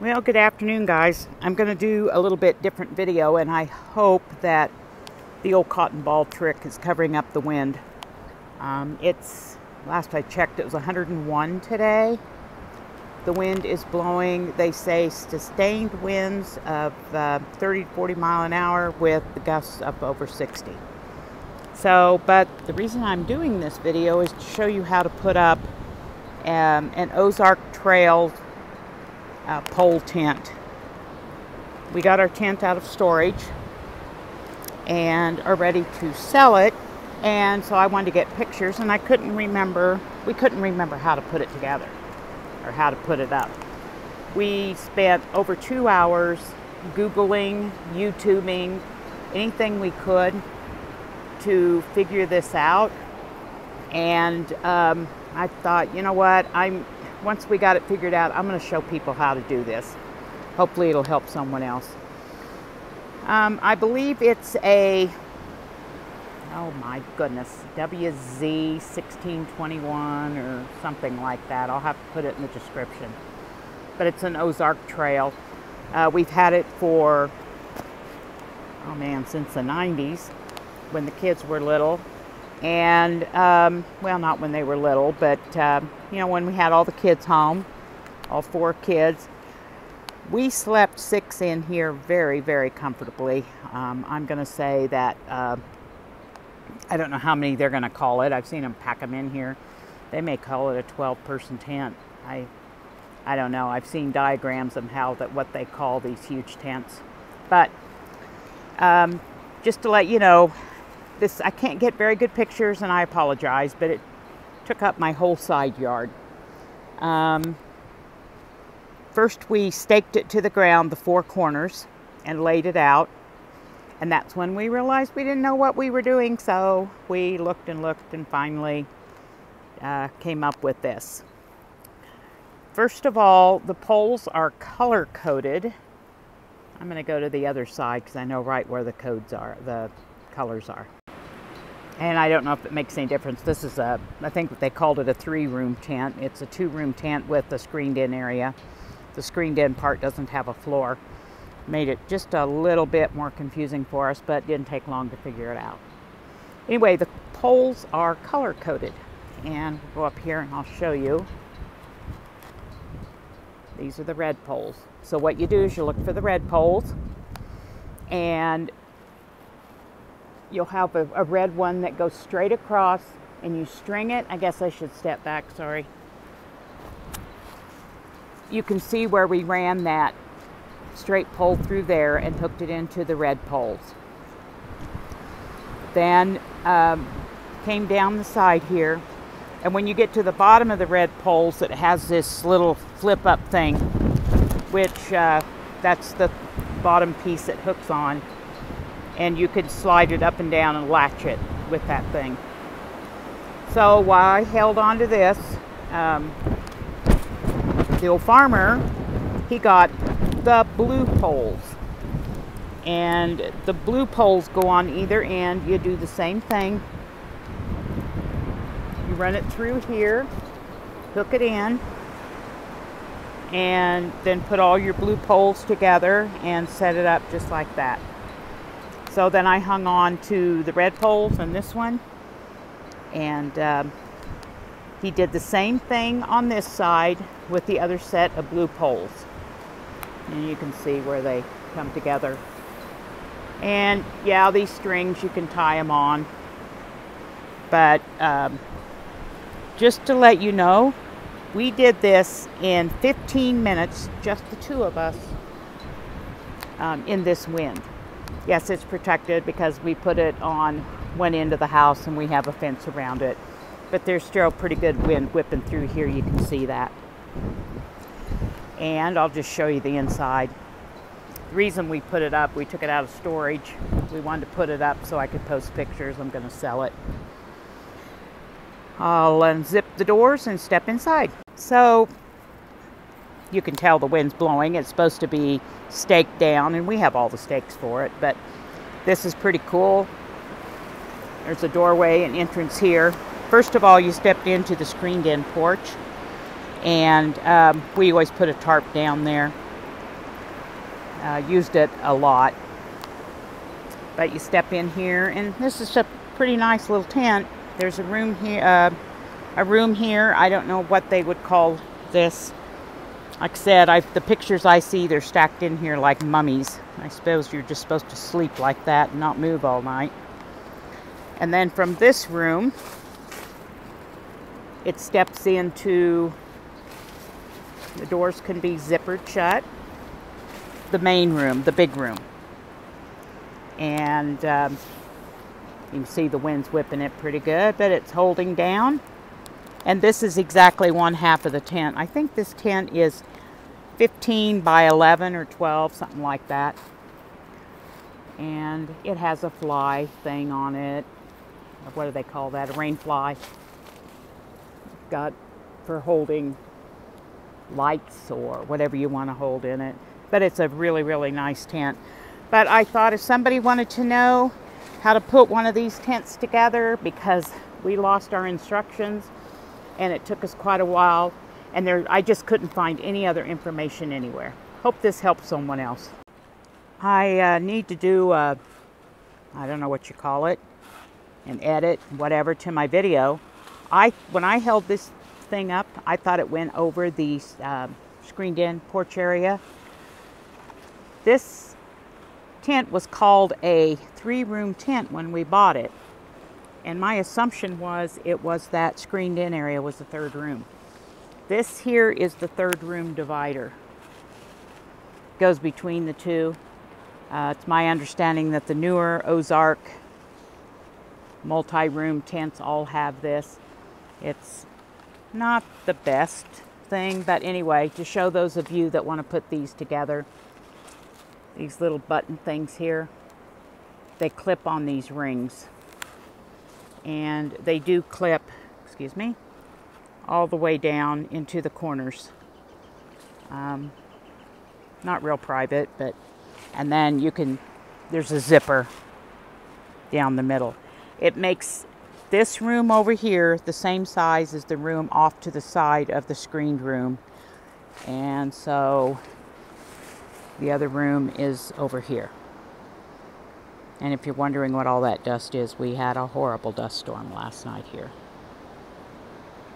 Well, good afternoon, guys. I'm going to do a little bit different video, and I hope that the old cotton ball trick is covering up the wind. Um, it's, last I checked, it was 101 today. The wind is blowing, they say, sustained winds of uh, 30 to 40 mile an hour with the gusts up over 60. So, but the reason I'm doing this video is to show you how to put up um, an Ozark Trail uh, pole tent. We got our tent out of storage and are ready to sell it. And so I wanted to get pictures and I couldn't remember, we couldn't remember how to put it together or how to put it up. We spent over two hours Googling, YouTubing, anything we could to figure this out. And um, I thought, you know what, I'm once we got it figured out, I'm going to show people how to do this. Hopefully it'll help someone else. Um, I believe it's a, oh my goodness, WZ1621 or something like that. I'll have to put it in the description. But it's an Ozark Trail. Uh, we've had it for, oh man, since the 90s when the kids were little. And, um, well, not when they were little, but, uh, you know, when we had all the kids home, all four kids, we slept six in here very, very comfortably. Um, I'm going to say that, uh, I don't know how many they're going to call it. I've seen them pack them in here. They may call it a 12 person tent. I, I don't know. I've seen diagrams of how that what they call these huge tents. But um, just to let you know, this I can't get very good pictures and I apologize, but it took up my whole side yard. Um, first we staked it to the ground, the four corners, and laid it out. And that's when we realized we didn't know what we were doing, so we looked and looked and finally uh, came up with this. First of all, the poles are color coded. I'm going to go to the other side because I know right where the codes are, the colors are and I don't know if it makes any difference. This is a, I think they called it a three room tent. It's a two room tent with a screened in area. The screened in part doesn't have a floor. Made it just a little bit more confusing for us, but didn't take long to figure it out. Anyway, the poles are color coded. And we'll go up here and I'll show you. These are the red poles. So what you do is you look for the red poles and you'll have a, a red one that goes straight across and you string it. I guess I should step back, sorry. You can see where we ran that straight pole through there and hooked it into the red poles. Then um, came down the side here. And when you get to the bottom of the red poles, it has this little flip up thing, which uh, that's the bottom piece it hooks on and you could slide it up and down and latch it with that thing. So while I held on to this, um, the old farmer, he got the blue poles. And the blue poles go on either end. You do the same thing. You run it through here, hook it in, and then put all your blue poles together and set it up just like that. So then I hung on to the red poles and this one. And um, he did the same thing on this side with the other set of blue poles. And you can see where they come together. And yeah, these strings, you can tie them on. But um, just to let you know, we did this in 15 minutes, just the two of us, um, in this wind. Yes, it's protected because we put it on one end of the house and we have a fence around it. But there's still pretty good wind whipping through here. You can see that. And I'll just show you the inside. The reason we put it up, we took it out of storage. We wanted to put it up so I could post pictures. I'm going to sell it. I'll unzip the doors and step inside. So you can tell the wind's blowing. It's supposed to be staked down, and we have all the stakes for it, but this is pretty cool. There's a doorway and entrance here. First of all, you stepped into the screened in porch, and um, we always put a tarp down there. uh, used it a lot. But you step in here, and this is a pretty nice little tent. There's a room here, uh, a room here. I don't know what they would call this. Like I said, I, the pictures I see, they're stacked in here like mummies. I suppose you're just supposed to sleep like that and not move all night. And then from this room, it steps into the doors can be zippered shut. The main room, the big room. And um, you can see the wind's whipping it pretty good, but it's holding down. And this is exactly one half of the tent. I think this tent is 15 by 11 or 12, something like that. And it has a fly thing on it. What do they call that? A rain fly. Got for holding lights or whatever you want to hold in it. But it's a really, really nice tent. But I thought if somebody wanted to know how to put one of these tents together because we lost our instructions and it took us quite a while and there I just couldn't find any other information anywhere. Hope this helps someone else. I uh, need to do uh, I don't know what you call it an edit whatever to my video. I when I held this thing up I thought it went over the uh, screened in porch area. This tent was called a three room tent when we bought it. And my assumption was it was that screened in area was the third room. This here is the third room divider. Goes between the two. Uh, it's my understanding that the newer Ozark multi-room tents all have this. It's not the best thing, but anyway, to show those of you that want to put these together, these little button things here, they clip on these rings. And they do clip, excuse me, all the way down into the corners. Um, not real private, but, and then you can, there's a zipper down the middle. It makes this room over here the same size as the room off to the side of the screened room. And so the other room is over here. And if you're wondering what all that dust is, we had a horrible dust storm last night here.